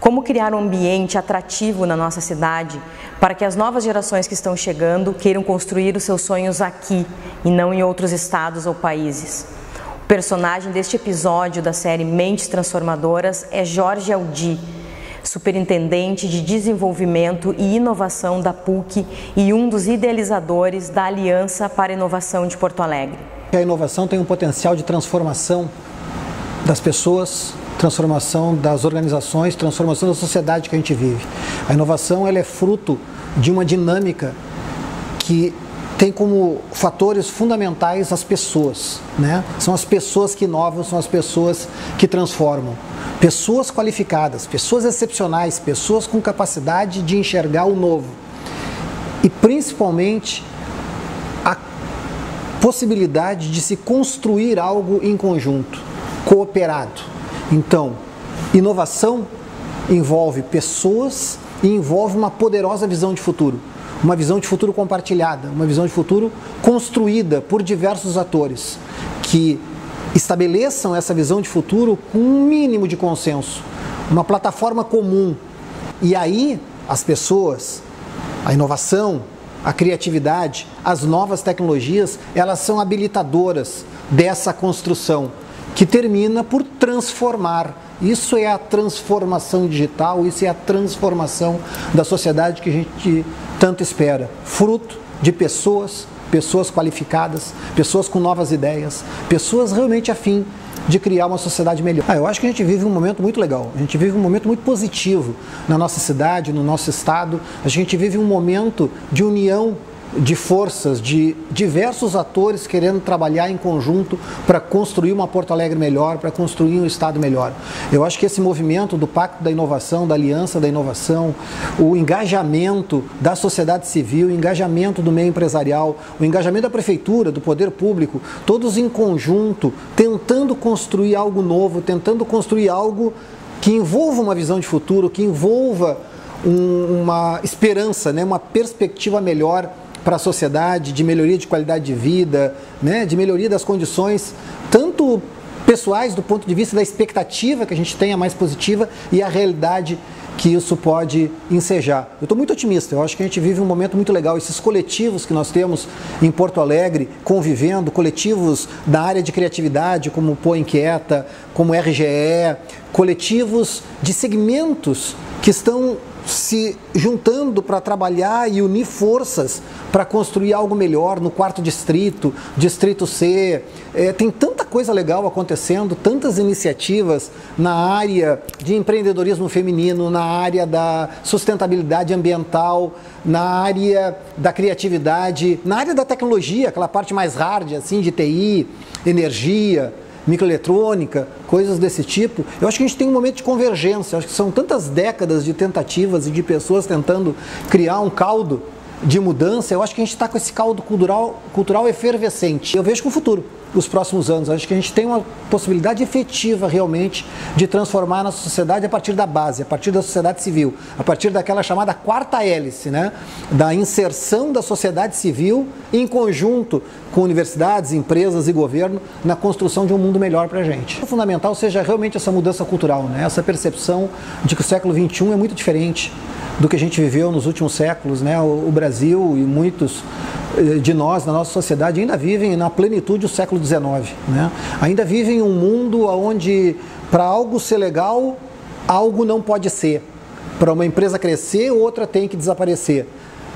Como criar um ambiente atrativo na nossa cidade para que as novas gerações que estão chegando queiram construir os seus sonhos aqui e não em outros estados ou países? O personagem deste episódio da série Mentes Transformadoras é Jorge Aldi, superintendente de desenvolvimento e inovação da PUC e um dos idealizadores da Aliança para a Inovação de Porto Alegre. A inovação tem um potencial de transformação das pessoas, transformação das organizações, transformação da sociedade que a gente vive. A inovação ela é fruto de uma dinâmica que tem como fatores fundamentais as pessoas, né? São as pessoas que inovam, são as pessoas que transformam. Pessoas qualificadas, pessoas excepcionais, pessoas com capacidade de enxergar o novo. E principalmente a possibilidade de se construir algo em conjunto, cooperado. Então, inovação envolve pessoas e envolve uma poderosa visão de futuro. Uma visão de futuro compartilhada, uma visão de futuro construída por diversos atores que estabeleçam essa visão de futuro com um mínimo de consenso, uma plataforma comum. E aí as pessoas, a inovação, a criatividade, as novas tecnologias, elas são habilitadoras dessa construção que termina por transformar. Isso é a transformação digital, isso é a transformação da sociedade que a gente tanto espera. Fruto de pessoas, pessoas qualificadas, pessoas com novas ideias, pessoas realmente afim de criar uma sociedade melhor. Ah, eu acho que a gente vive um momento muito legal, a gente vive um momento muito positivo na nossa cidade, no nosso estado, a gente vive um momento de união de forças, de diversos atores querendo trabalhar em conjunto para construir uma Porto Alegre melhor, para construir um Estado melhor. Eu acho que esse movimento do Pacto da Inovação, da Aliança da Inovação, o engajamento da sociedade civil, o engajamento do meio empresarial, o engajamento da Prefeitura, do Poder Público, todos em conjunto, tentando construir algo novo, tentando construir algo que envolva uma visão de futuro, que envolva um, uma esperança, né, uma perspectiva melhor para a sociedade, de melhoria de qualidade de vida, né, de melhoria das condições, tanto pessoais do ponto de vista da expectativa que a gente tenha mais positiva e a realidade que isso pode ensejar. Eu estou muito otimista, eu acho que a gente vive um momento muito legal. Esses coletivos que nós temos em Porto Alegre, convivendo, coletivos da área de criatividade, como Pô Inquieta, como RGE, coletivos de segmentos que estão se juntando para trabalhar e unir forças para construir algo melhor no quarto distrito, distrito C. É, tem tanta coisa legal acontecendo, tantas iniciativas na área de empreendedorismo feminino, na área da sustentabilidade ambiental, na área da criatividade, na área da tecnologia, aquela parte mais hard, assim, de TI, energia microeletrônica, coisas desse tipo. Eu acho que a gente tem um momento de convergência. Eu acho que são tantas décadas de tentativas e de pessoas tentando criar um caldo de mudança. Eu acho que a gente está com esse caldo cultural, cultural efervescente. Eu vejo com o futuro os próximos anos. Acho que a gente tem uma possibilidade efetiva realmente de transformar a nossa sociedade a partir da base, a partir da sociedade civil, a partir daquela chamada quarta hélice, né? da inserção da sociedade civil em conjunto com universidades, empresas e governo na construção de um mundo melhor para a gente. O fundamental seja realmente essa mudança cultural, né? essa percepção de que o século XXI é muito diferente do que a gente viveu nos últimos séculos. Né? O, Brasil e muitos eh, de nós, na nossa sociedade, ainda vivem na plenitude do século XIX. Né? Ainda vivem um mundo onde, para algo ser legal, algo não pode ser. Para uma empresa crescer, outra tem que desaparecer.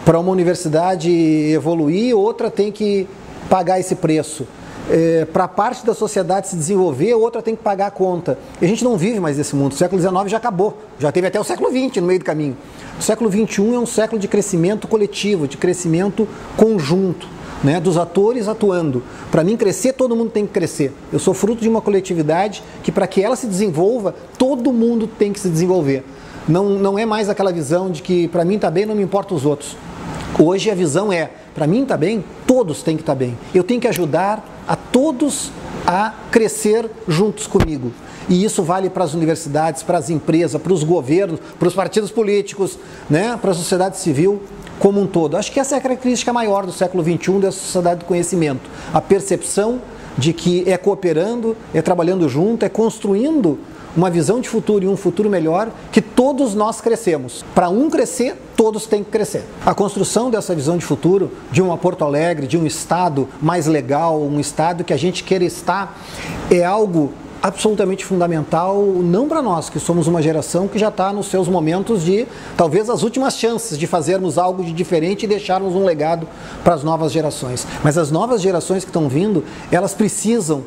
Para uma universidade evoluir, outra tem que pagar esse preço. É, para parte da sociedade se desenvolver, outra tem que pagar a conta. E a gente não vive mais nesse mundo. O século XIX já acabou. Já teve até o século XX no meio do caminho. O século XXI é um século de crescimento coletivo, de crescimento conjunto. Né, dos atores atuando. Para mim crescer, todo mundo tem que crescer. Eu sou fruto de uma coletividade que, para que ela se desenvolva, todo mundo tem que se desenvolver. Não, não é mais aquela visão de que para mim está bem, não me importa os outros. Hoje a visão é, para mim está bem, todos têm que estar tá bem. Eu tenho que ajudar a todos a crescer juntos comigo. E isso vale para as universidades, para as empresas, para os governos, para os partidos políticos, né, para a sociedade civil como um todo. Acho que essa é a característica maior do século XXI dessa sociedade do conhecimento. A percepção de que é cooperando, é trabalhando junto, é construindo uma visão de futuro e um futuro melhor que todos nós crescemos. Para um crescer, todos têm que crescer. A construção dessa visão de futuro, de uma Porto Alegre, de um estado mais legal, um estado que a gente queira estar, é algo absolutamente fundamental, não para nós, que somos uma geração que já está nos seus momentos de, talvez, as últimas chances de fazermos algo de diferente e deixarmos um legado para as novas gerações. Mas as novas gerações que estão vindo, elas precisam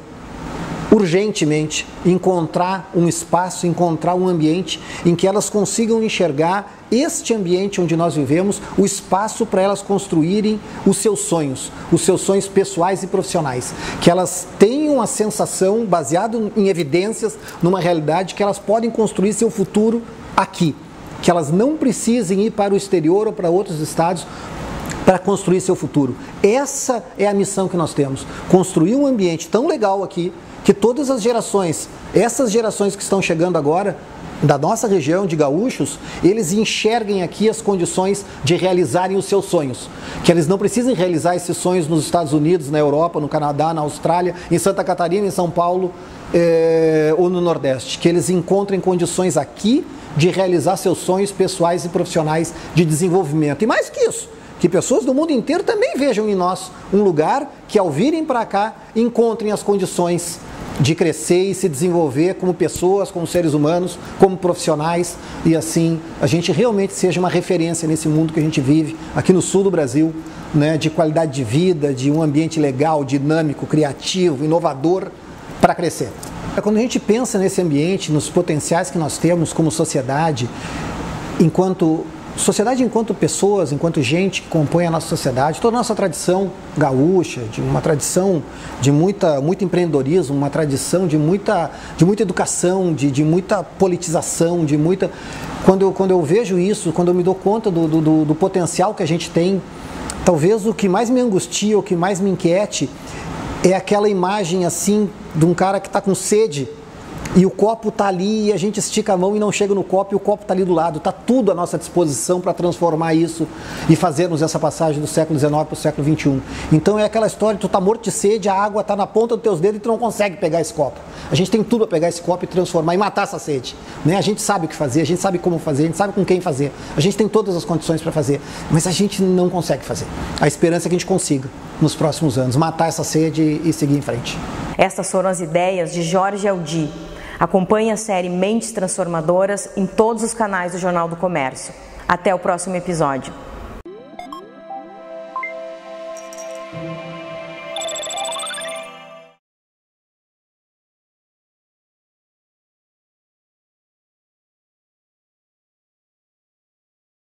urgentemente encontrar um espaço, encontrar um ambiente em que elas consigam enxergar este ambiente onde nós vivemos, o espaço para elas construírem os seus sonhos, os seus sonhos pessoais e profissionais, que elas tenham a sensação, baseado em evidências, numa realidade que elas podem construir seu futuro aqui, que elas não precisem ir para o exterior ou para outros estados para construir seu futuro. Essa é a missão que nós temos: construir um ambiente tão legal aqui que todas as gerações, essas gerações que estão chegando agora, da nossa região de gaúchos, eles enxerguem aqui as condições de realizarem os seus sonhos. Que eles não precisem realizar esses sonhos nos Estados Unidos, na Europa, no Canadá, na Austrália, em Santa Catarina, em São Paulo eh, ou no Nordeste. Que eles encontrem condições aqui de realizar seus sonhos pessoais e profissionais de desenvolvimento. E mais que isso, que pessoas do mundo inteiro também vejam em nós um lugar que, ao virem para cá, encontrem as condições de crescer e se desenvolver como pessoas, como seres humanos, como profissionais e assim a gente realmente seja uma referência nesse mundo que a gente vive aqui no sul do Brasil, né, de qualidade de vida, de um ambiente legal, dinâmico, criativo, inovador para crescer. É quando a gente pensa nesse ambiente, nos potenciais que nós temos como sociedade, enquanto sociedade enquanto pessoas, enquanto gente que compõe a nossa sociedade, toda a nossa tradição gaúcha, de uma tradição de muita, muito empreendedorismo, uma tradição de muita, de muita educação, de, de muita politização, de muita. Quando eu, quando eu vejo isso, quando eu me dou conta do, do, do potencial que a gente tem, talvez o que mais me angustia, o que mais me inquiete, é aquela imagem assim de um cara que está com sede e o copo está ali e a gente estica a mão e não chega no copo e o copo está ali do lado. Está tudo à nossa disposição para transformar isso e fazermos essa passagem do século XIX para o século XXI. Então é aquela história, tu está morto de sede, a água está na ponta dos teus dedos e tu não consegue pegar esse copo. A gente tem tudo para pegar esse copo e transformar e matar essa sede. Né? A gente sabe o que fazer, a gente sabe como fazer, a gente sabe com quem fazer. A gente tem todas as condições para fazer, mas a gente não consegue fazer. A esperança é que a gente consiga, nos próximos anos, matar essa sede e seguir em frente. Essas foram as ideias de Jorge Aldi Acompanhe a série Mentes Transformadoras em todos os canais do Jornal do Comércio. Até o próximo episódio.